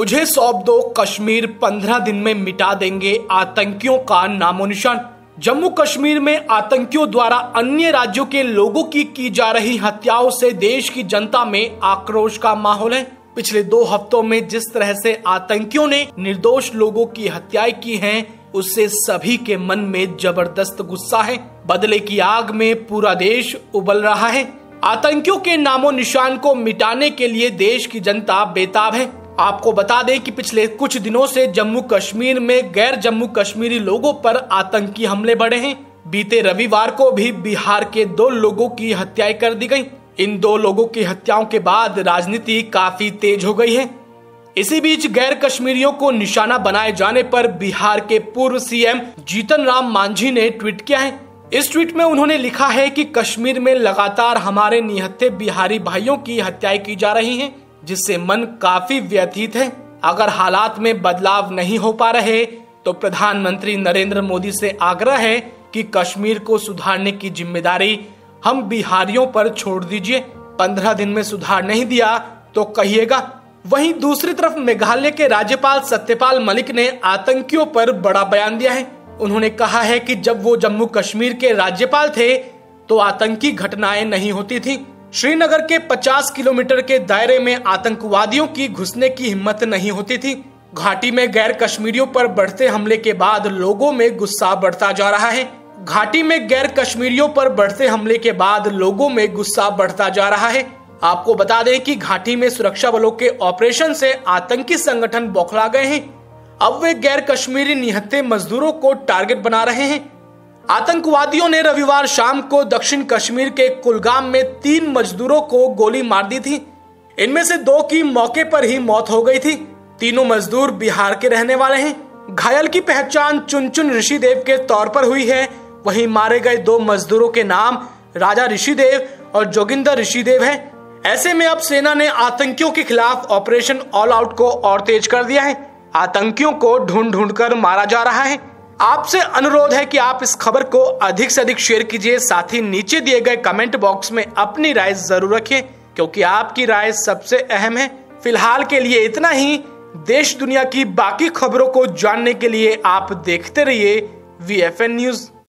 मुझे सौंप दो कश्मीर पंद्रह दिन में मिटा देंगे आतंकियों का नामो निशान। जम्मू कश्मीर में आतंकियों द्वारा अन्य राज्यों के लोगों की की जा रही हत्याओं से देश की जनता में आक्रोश का माहौल है। पिछले दो हफ्तों में जिस तरह से आतंकियों ने निर्दोष लोगों की हत्याएँ की हैं, उससे सभी के मन में ज़बरदस्त गुस्सा है। बदले की आग में पूरा देश उबल रहा है। आतंकियों के नामो निशान को मिटाने के लिए देश की जनता बेताब है। आपको बता दें कि पिछले कुछ दिनों से जम्मू कश्मीर में गैर जम्मू कश्मीरी लोगों पर आतंकी हमले बढ़े हैं। बीते रविवार को भी बिहार के दो लोगों की हत्याएँ कर दी गई। इन दो लोगों की हत्याओं के बाद राजनीति काफ़ी तेज हो गई है। इसी बीच गैर कश्मीरियों को निशाना बनाए जाने पर बिहार के पूर्व सीएम जीतन राम मांझी ने ट्वीट किया है। इस ट्वीट में उन्होंने लिखा है कि कश्मीर में लगातार हमारे निहत्थे बिहारी भाइयों की हत्याएँ की जा रही हैं। जिससे मन काफ़ी व्यथित है। अगर हालात में बदलाव नहीं हो पा रहे तो प्रधानमंत्री नरेंद्र मोदी से आग्रह है कि कश्मीर को सुधारने की ज़िम्मेदारी हम बिहारियों पर छोड़ दीजिए। पंद्रह दिन में सुधार नहीं दिया तो कहिएगा, वहीं दूसरी तरफ़ मेघालय के राज्यपाल सत्यपाल मलिक ने आतंकियों पर बड़ा बयान दिया है। उन्होंने कहा है कि जब वो जम्मू कश्मीर के राज्यपाल थे तो आतंकी घटनाएँ नहीं होती थी। श्रीनगर के 50 किलोमीटर के दायरे में आतंकवादियों की घुसने की हिम्मत नहीं होती थी। घाटी में गैर कश्मीरियों पर बढ़ते हमले के बाद लोगों में गुस्सा बढ़ता जा रहा है। घाटी में गैर कश्मीरियों पर बढ़ते हमले के बाद लोगों में गुस्सा बढ़ता जा रहा है। आपको बता दें कि घाटी में सुरक्षा बलों के ऑपरेशन से आतंकी संगठन बौखला गए हैं। अब वे गैर कश्मीरी निहत्ते मजदूरों को टारगेट बना रहे हैं। आतंकवादियों ने रविवार शाम को दक्षिण कश्मीर के कुलगाम में तीन मजदूरों को गोली मार दी थी। इनमें से दो की मौके पर ही मौत हो गई थी। तीनों मजदूर बिहार के रहने वाले हैं। घायल की पहचान चुनचुन ऋषिदेव के तौर पर हुई है। वहीं मारे गए दो मजदूरों के नाम राजा ऋषिदेव और जोगिंदर ऋषिदेव हैं। ऐसे में अब सेना ने आतंकियों के खिलाफ ऑपरेशन ऑल आउट को और तेज कर दिया है। आतंकियों को ढूंढ ढूंढ कर मारा जा रहा है। आपसे अनुरोध है कि आप इस खबर को अधिक से अधिक शेयर कीजिए, साथ ही नीचे दिए गए कमेंट बॉक्स में अपनी राय ज़रूर रखें क्योंकि आपकी राय सबसे अहम है। फ़िलहाल के लिए इतना ही। देश दुनिया की बाकी खबरों को जानने के लिए आप देखते रहिए वीएफएन न्यूज़